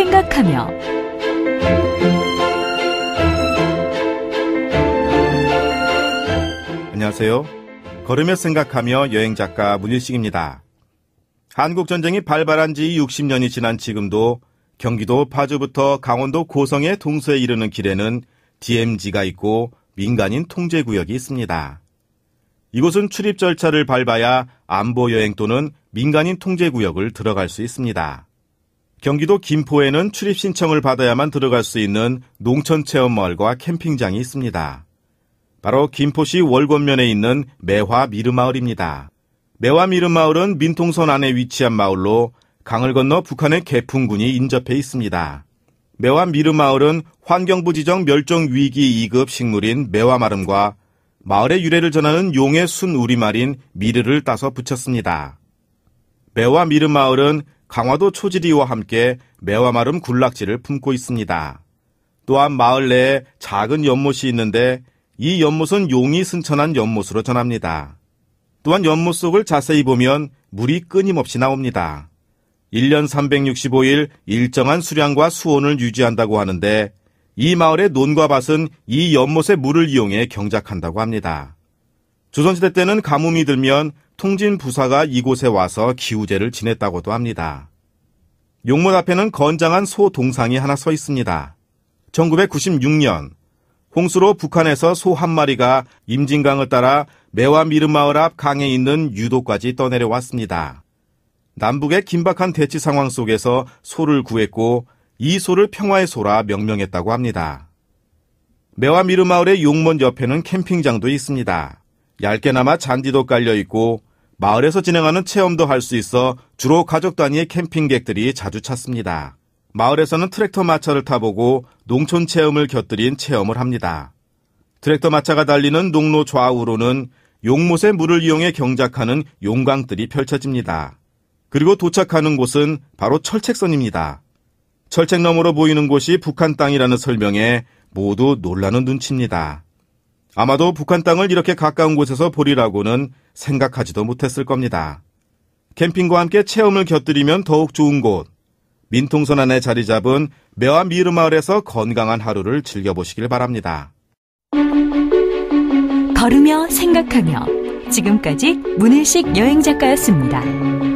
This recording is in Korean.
생각하며 안녕하세요. 걸으며 생각하며 여행 작가 문일식입니다. 한국 전쟁이 발발한 지 60년이 지난 지금도 경기도 파주부터 강원도 고성의 동서에 이르는 길에는 DMZ가 있고 민간인 통제 구역이 있습니다. 이곳은 출입 절차를 밟아야 안보 여행 또는 민간인 통제 구역을 들어갈 수 있습니다. 경기도 김포에는 출입 신청을 받아야만 들어갈 수 있는 농촌 체험 마을과 캠핑장이 있습니다. 바로 김포시 월권면에 있는 매화 미르마을입니다. 매화 미르마을은 민통선 안에 위치한 마을로 강을 건너 북한의 개풍군이 인접해 있습니다. 매화 미르마을은 환경부 지정 멸종 위기 2급 식물인 매화마름과 마을의 유래를 전하는 용의 순 우리말인 미르를 따서 붙였습니다. 매화 미르마을은 강화도 초지리와 함께 매화마름 군락지를 품고 있습니다. 또한 마을 내에 작은 연못이 있는데 이 연못은 용이 승천한 연못으로 전합니다. 또한 연못 속을 자세히 보면 물이 끊임없이 나옵니다. 1년 365일 일정한 수량과 수온을 유지한다고 하는데 이 마을의 논과 밭은 이 연못의 물을 이용해 경작한다고 합니다. 조선시대 때는 가뭄이 들면 통진 부사가 이곳에 와서 기우제를 지냈다고도 합니다. 용못 앞에는 건장한 소 동상이 하나 서 있습니다. 1996년 홍수로 북한에서 소 한 마리가 임진강을 따라 매화 미르마을 앞 강에 있는 유도까지 떠내려왔습니다. 남북의 긴박한 대치 상황 속에서 소를 구했고 이 소를 평화의 소라 명명했다고 합니다. 매화 미르마을의 용문 옆에는 캠핑장도 있습니다. 얇게나마 잔디도 깔려 있고 마을에서 진행하는 체험도 할 수 있어 주로 가족 단위의 캠핑객들이 자주 찾습니다. 마을에서는 트랙터 마차를 타보고 농촌 체험을 곁들인 체험을 합니다. 트랙터 마차가 달리는 농로 좌우로는 용못의 물을 이용해 경작하는 용광들이 펼쳐집니다. 그리고 도착하는 곳은 바로 철책선입니다. 철책 너머로 보이는 곳이 북한 땅이라는 설명에 모두 놀라는 눈치입니다. 아마도 북한 땅을 이렇게 가까운 곳에서 보리라고는 생각하지도 못했을 겁니다. 캠핑과 함께 체험을 곁들이면 더욱 좋은 곳, 민통선 안에 자리 잡은 매화 미르 마을에서 건강한 하루를 즐겨보시길 바랍니다. 걸으며 생각하며 지금까지 문일식 여행작가였습니다.